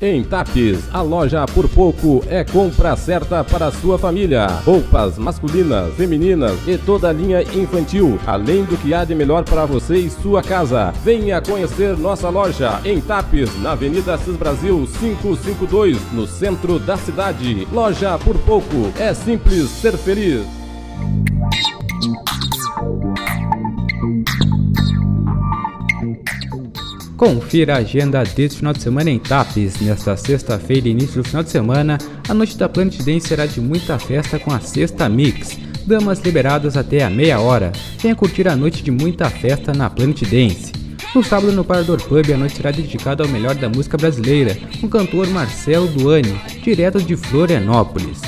Em Tapes, a loja por pouco é compra certa para sua família. Roupas masculinas, femininas e toda a linha infantil, além do que há de melhor para você e sua casa. Venha conhecer nossa loja em Tapes, na Avenida Cis Brasil 552, no centro da cidade. Loja por pouco, é simples ser feliz. Confira a agenda deste final de semana em Tapes. Nesta sexta-feira, início do final de semana, a noite da Planet Dance será de muita festa com a Sexta Mix. Damas liberadas até a meia hora. Venha curtir a noite de muita festa na Planet Dance. No sábado, no Parador Pub, a noite será dedicada ao melhor da música brasileira, com o cantor Marcelo Duani, direto de Florianópolis.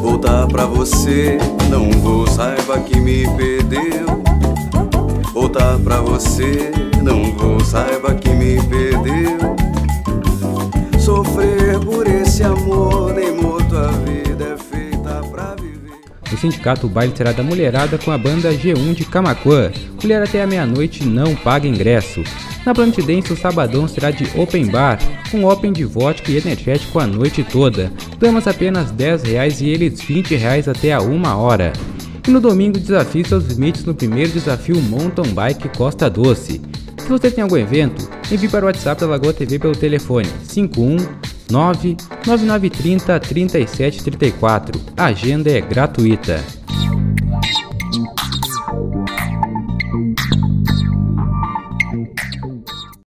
Voltar pra você, não vou, saiba que me perdeu voltar pra você. Não vou, saiba que me perdeu. Sofrer por esse amor, nem morto a vida é feita pra viver. O sindicato Baile será da mulherada com a banda G1 de Camacuã. Mulher até a meia-noite não paga ingresso. Na Planet Dance, o sabadão será de open bar, com open de vodka e energético a noite toda. Damas apenas R$ 10 e eles R$ 20 até a uma hora. E no domingo, desafie seus limites no primeiro desafio Mountain Bike Costa Doce. Se você tem algum evento, envie para o WhatsApp da Lagoa TV pelo telefone 519 9930 3734. A agenda é gratuita.